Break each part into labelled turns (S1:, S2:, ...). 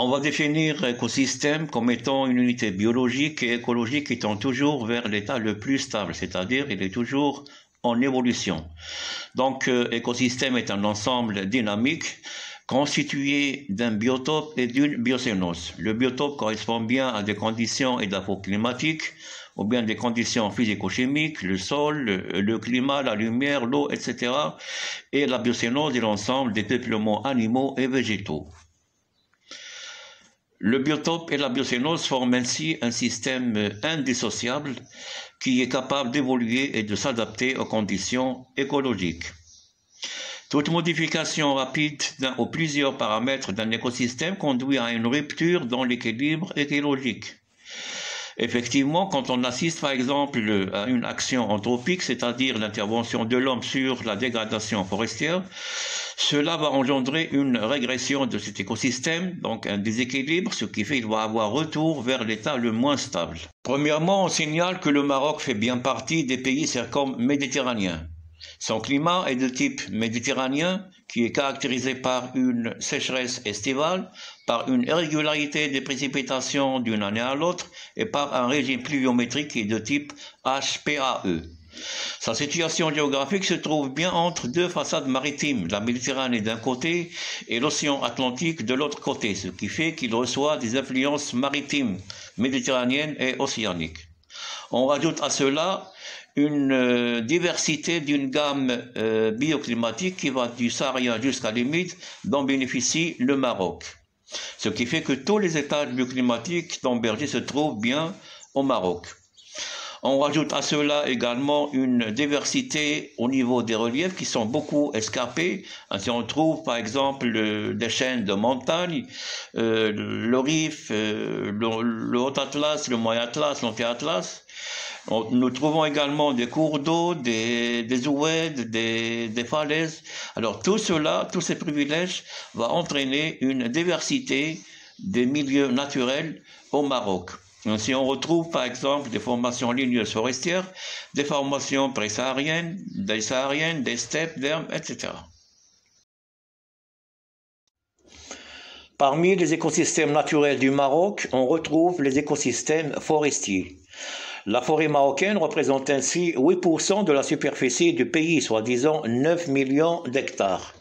S1: On va définir écosystème comme étant une unité biologique et écologique qui tend toujours vers l'état le plus stable, c'est-à-dire il est toujours en évolution. Donc, euh, écosystème est un ensemble dynamique constitué d'un biotope et d'une biocénose. Le biotope correspond bien à des conditions et climatiques ou bien des conditions physico-chimiques, le sol, le, climat, la lumière, l'eau, etc. Et la biocénose est l'ensemble des peuplements animaux et végétaux. Le biotope et la biocénose forment ainsi un système indissociable qui est capable d'évoluer et de s'adapter aux conditions écologiques. Toute modification rapide d'un ou plusieurs paramètres d'un écosystème conduit à une rupture dans l'équilibre écologique. Effectivement, quand on assiste par exemple à une action anthropique, c'est-à-dire l'intervention de l'homme sur la dégradation forestière, cela va engendrer une régression de cet écosystème, donc un déséquilibre, ce qui fait qu'il va avoir retour vers l'état le moins stable. Premièrement, on signale que le Maroc fait bien partie des pays circum-méditerranéens. Son climat est de type méditerranéen, qui est caractérisé par une sécheresse estivale, par une irrégularité des précipitations d'une année à l'autre et par un régime pluviométrique qui est de type HPAE. Sa situation géographique se trouve bien entre deux façades maritimes, la Méditerranée d'un côté et l'océan Atlantique de l'autre côté, ce qui fait qu'il reçoit des influences maritimes, méditerranéennes et océaniques. On rajoute à cela une euh, diversité d'une gamme euh, bioclimatique qui va du Sahara jusqu'à limite dont bénéficie le Maroc. Ce qui fait que tous les états bioclimatiques berger se trouvent bien au Maroc. On rajoute à cela également une diversité au niveau des reliefs qui sont beaucoup escarpés. Ainsi, on trouve par exemple des chaînes de montagnes, euh, le Rif, le, le Haut Atlas, le Moyen Atlas, l'Anti-Atlas. Nous trouvons également des cours d'eau, des, des ouèdes, des, des, falaises. Alors tout cela, tous ces privilèges va entraîner une diversité des milieux naturels au Maroc. Si on retrouve par exemple des formations ligneuses forestières, des formations pré-sahariennes, des sahariennes, des steppes, d'herbes, etc. Parmi les écosystèmes naturels du Maroc, on retrouve les écosystèmes forestiers. La forêt marocaine représente ainsi 8% de la superficie du pays, soit disons 9 millions d'hectares.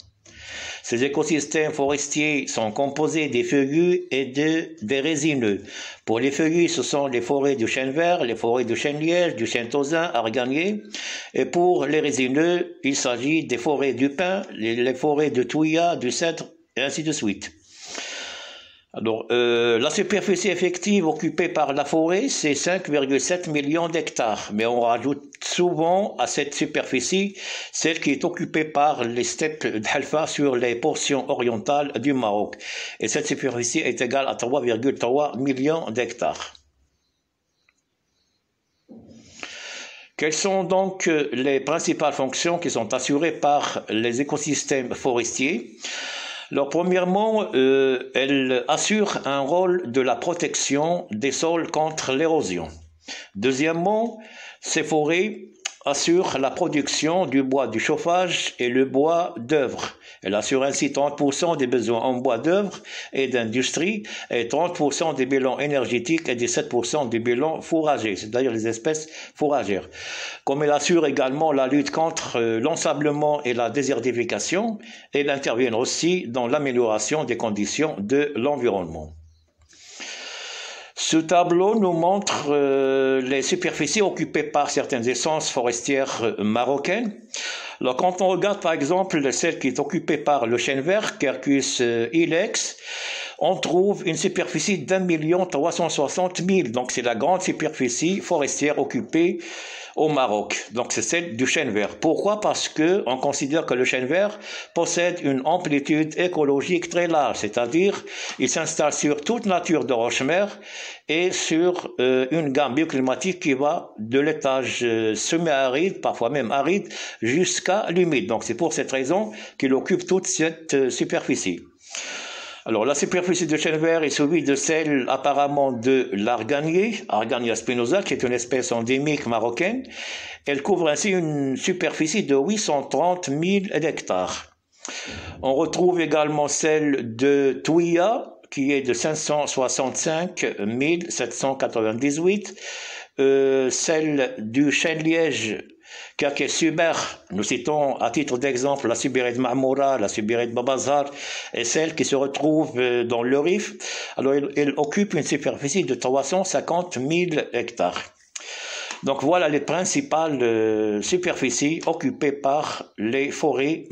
S1: Ces écosystèmes forestiers sont composés des feuillus et de, des résineux. Pour les feuillus, ce sont les forêts du chêne vert, les forêts du chêne liège, du chêne tausin, arganier. Et pour les résineux, il s'agit des forêts du pin, les, forêts de touya, du cèdre, et ainsi de suite. Alors, euh, la superficie effective occupée par la forêt, c'est 5,7 millions d'hectares, mais on rajoute souvent à cette superficie celle qui est occupée par les steppes d'Alpha sur les portions orientales du Maroc. Et cette superficie est égale à 3,3 millions d'hectares. Quelles sont donc les principales fonctions qui sont assurées par les écosystèmes forestiers? Alors, premièrement, euh, elle assure un rôle de la protection des sols contre l'érosion. Deuxièmement, ces forêts assure la production du bois du chauffage et le bois d'œuvre. Elle assure ainsi 30% des besoins en bois d'œuvre et d'industrie et 30% des bilans énergétiques et 17% des bilans fourragers, c'est-à-dire les espèces fourragères. Comme elle assure également la lutte contre euh, l'ensablement et la désertification, elle intervient aussi dans l'amélioration des conditions de l'environnement. Ce tableau nous montre euh, les superficies occupées par certaines essences forestières euh, marocaines. Alors, quand on regarde par exemple celle qui est occupée par le chêne vert, Quercus euh, ilex, on trouve une superficie d'un million trois cent soixante mille. Donc, c'est la grande superficie forestière occupée au Maroc. Donc c'est celle du chêne vert. Pourquoi? Parce que on considère que le chêne vert possède une amplitude écologique très large, c'est-à-dire il s'installe sur toute nature de roche-mer et sur euh, une gamme bioclimatique qui va de l'étage euh, semi-aride, parfois même aride, jusqu'à l'humide. Donc c'est pour cette raison qu'il occupe toute cette euh, superficie. Alors, la superficie de chêne vert est suivie de celle apparemment de l'arganier, Argania spinosa, qui est une espèce endémique marocaine. Elle couvre ainsi une superficie de 830 000 hectares. On retrouve également celle de Touya, qui est de 565 798, euh, celle du chêne-liège Suber, nous citons à titre d'exemple la Subirée de Mahmoura, la Subirée de Babazar, et celle qui se retrouve euh, dans le Rif. Alors, elle, occupe une superficie de 350 000 hectares. Donc voilà les principales euh, superficies occupées par les forêts